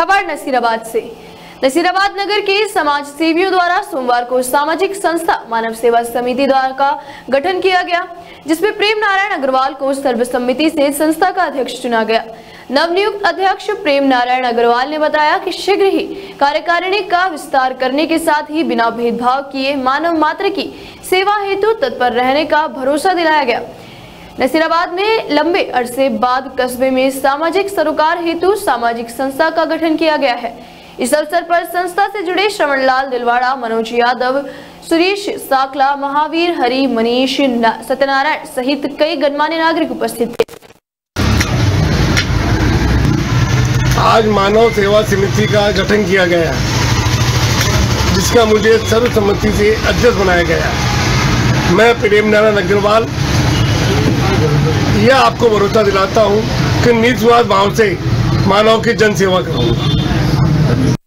खबर नसीराबाद से। नसीराबाद नगर के समाज सेवियों द्वारा सोमवार को सामाजिक संस्था मानव सेवा समिति द्वारा का गठन किया गया, जिसमें प्रेम नारायण अग्रवाल को सर्वसम्मति से संस्था का अध्यक्ष चुना गया। नवनियुक्त अध्यक्ष प्रेम नारायण अग्रवाल ने बताया कि शीघ्र ही कार्यकारिणी का विस्तार करने के साथ ही बिना भेदभाव किए मानव मात्र की सेवा हेतु तत्पर रहने का भरोसा दिलाया गया। नसीराबाद में लंबे अरसे बाद कस्बे में सामाजिक सरोकार हेतु सामाजिक संस्था का गठन किया गया है। इस अवसर पर संस्था से जुड़े श्रवण लाल दिलवाड़ा, मनोज यादव, सुरेश साकला, महावीर हरि, मनीष सत्यनारायण सहित कई गणमान्य नागरिक उपस्थित थे। आज मानव सेवा समिति का गठन किया गया जिसका मुझे सर्वसम्मति से अध्यक्ष बनाया गया मैं प्रेम नारायण अग्रवाल यह आपको भरोसा दिलाता हूँ कि निस्वार्थ भाव से मानव की जनसेवा करूँगा।